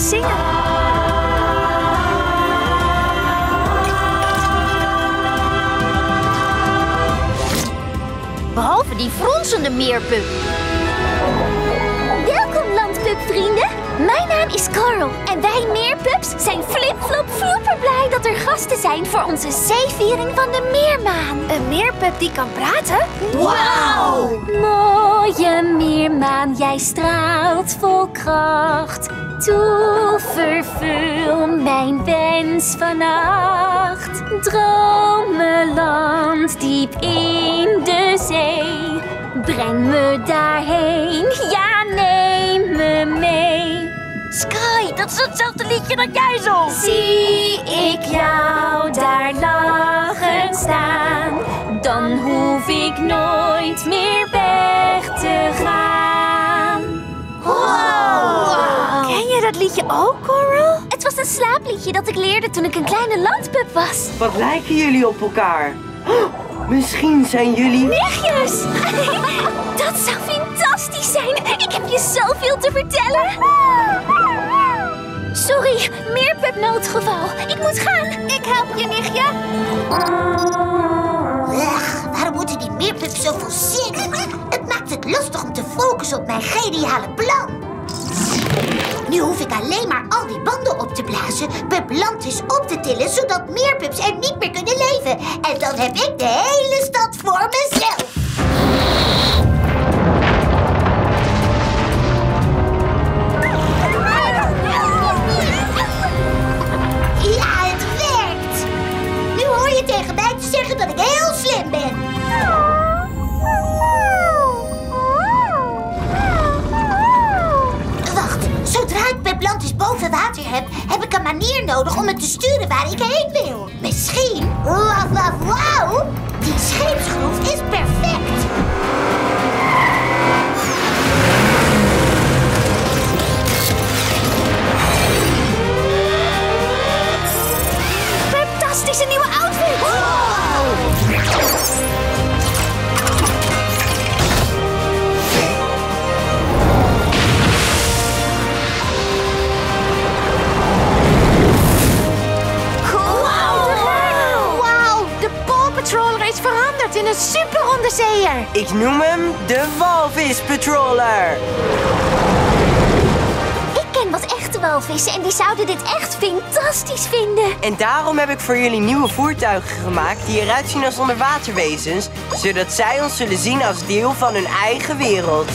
zingen. Behalve die fronsende meerpup. Welkom, landpupvrienden. Mijn naam is Carl en wij meerpups zijn flip-flop blij dat er gasten zijn voor onze zeeviering van de meermaan. Een meerpup die kan praten? Wauw! Mooie meermaan, jij straalt vol kracht. Toe vervul mijn wens vannacht. Dromenland diep in de zee. Breng me daarheen, ja neem me mee. Sky, dat is hetzelfde liedje dat jij zong. Zie ik jou daar lachend staan, dan hoef ik nooit meer dat liedje ook, Coral? Het was een slaapliedje dat ik leerde toen ik een kleine landpup was. Wat lijken jullie op elkaar? Oh, misschien zijn jullie... Nichtjes! Dat zou fantastisch zijn! Ik heb je zoveel te vertellen! Sorry, meerpup noodgeval. Ik moet gaan. Ik help je, nichtje. Ugh, waarom moeten die meerpups zoveel zingen? Het maakt het lastig om te focussen op mijn geniale plan. Nu hoef ik alleen maar al die banden op te blazen, Puplantis op te tillen, zodat meerpups er niet meer kunnen leven. En dan heb ik de hele stad voor mezelf. Heb, een manier nodig om het te sturen waar ik heen wil. Misschien, wauw, die scheepsgroef is perfect. Een superonderzeeër. Ik noem hem de Walvis Patroller. Ik ken wat echte walvissen en die zouden dit echt fantastisch vinden. En daarom heb ik voor jullie nieuwe voertuigen gemaakt die eruit zien als onderwaterwezens, zodat zij ons zullen zien als deel van hun eigen wereld.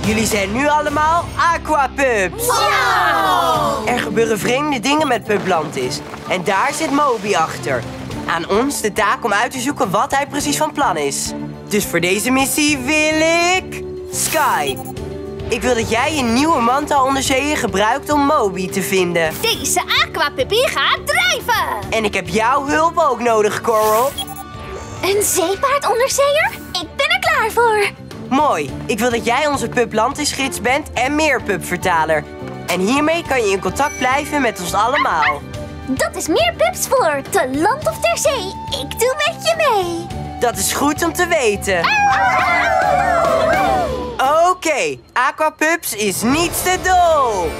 Jullie zijn nu allemaal Aquapups. Er gebeuren vreemde dingen met Puplantis. En daar zit Moby achter. Aan ons de taak om uit te zoeken wat hij precies van plan is. Dus voor deze missie wil ik... Sky. Ik wil dat jij je nieuwe manta onderzeeër gebruikt om Moby te vinden. Deze aquapuppy gaat drijven! En ik heb jouw hulp ook nodig, Coral. Een zeepaardonderzeeër? Ik ben er klaar voor. Mooi. Ik wil dat jij onze Puplantis-gids bent en meer Pup-vertaler. En hiermee kan je in contact blijven met ons allemaal. Dat is meer pups voor te land of ter zee. Ik doe met je mee. Dat is goed om te weten. Oké, Aquapups is niets te dol.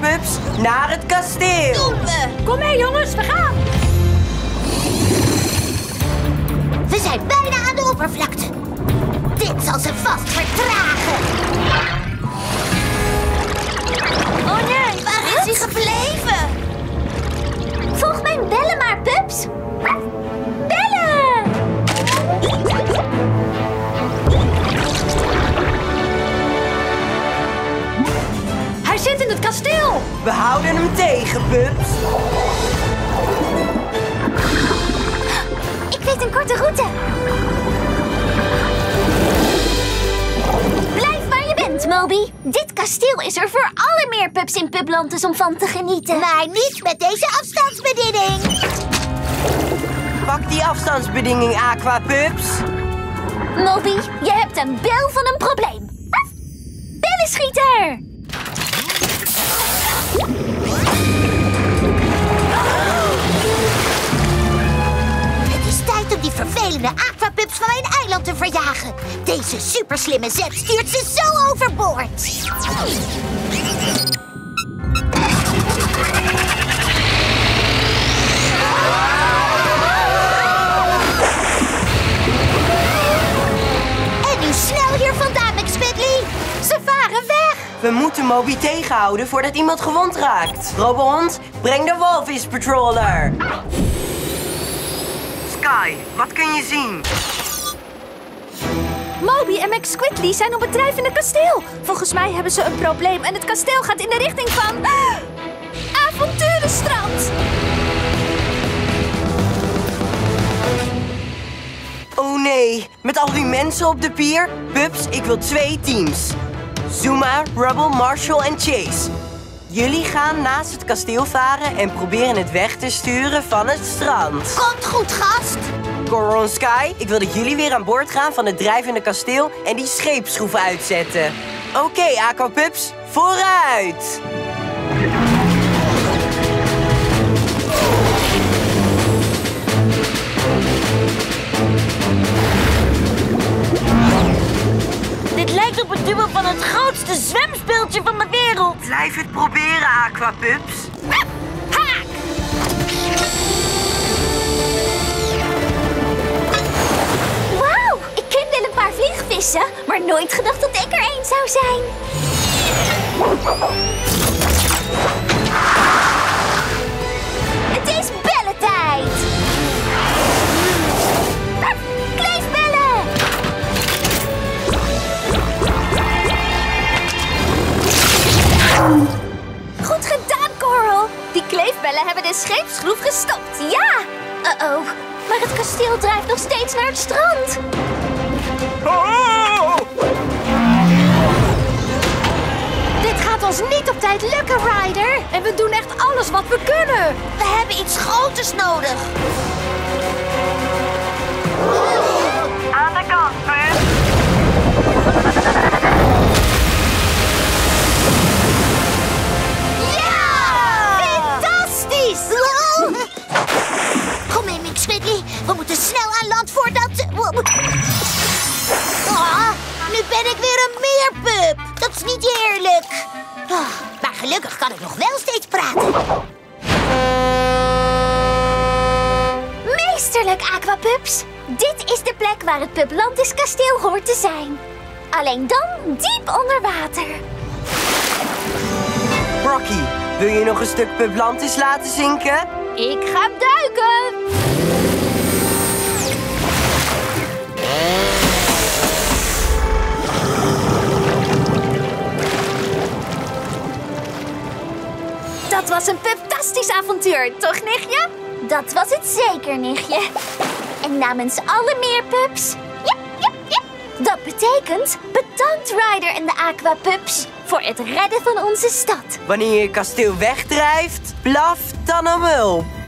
Naar het kasteel. Doen we! Kom mee, jongens, we gaan. We zijn bijna aan de oppervlakte. Dit zal ze vast vertragen. Een korte route. Blijf waar je bent, Moby. Dit kasteel is er voor alle meerpups in Publand dus om van te genieten. Maar niet met deze afstandsbediening. Pak die afstandsbediening, Aquapups. Moby, je hebt een bel van een probleem. Bellenschieter! Vervelende aquapups van mijn eiland te verjagen. Deze superslimme zet stuurt ze zo overboord. En nu snel hier vandaan, McSpitley. Ze varen weg. We moeten Moby tegenhouden voordat iemand gewond raakt. Robohond, breng de Walvis Patroller. Sky, wat kun je zien? Moby en McSquitley zijn op het drijvende kasteel. Volgens mij hebben ze een probleem en het kasteel gaat in de richting van... Avonturenstrand. Oh nee, met al die mensen op de pier? Pups, ik wil twee teams. Zuma, Rubble, Marshall en Chase. Jullie gaan naast het kasteel varen en proberen het weg te sturen van het strand. Komt goed, gast. Coral Sky, ik wil dat jullie weer aan boord gaan van het drijvende kasteel en die scheepsschroeven uitzetten. Oké, Aquapups, vooruit! dit lijkt op het duwen van het grootste zwemspeeltje van de wereld. Blijf het proberen, Aquapups. Maar nooit gedacht dat ik er één zou zijn. Het is bellentijd! Kleefbellen! Goed gedaan, Coral! Die kleefbellen hebben de scheepsschroef gestopt. Ja! Uh-oh, maar het kasteel drijft nog steeds naar het strand. Ons niet op tijd lukken, Ryder. En we doen echt alles wat we kunnen. We hebben iets groters nodig. Gelukkig kan ik nog wel steeds praten. Meesterlijk, Aquapups. Dit is de plek waar het Puplantis kasteel hoort te zijn. Alleen dan diep onder water. Rocky, wil je nog een stuk Publantis laten zinken? Ik ga duiken. Dat was een fantastisch avontuur, toch, nichtje? Dat was het zeker, nichtje. En namens alle meerpups... Ja, ja, ja. Dat betekent bedankt Ryder en de Aquapups voor het redden van onze stad. Wanneer je kasteel wegdrijft, blaf dan om hulp.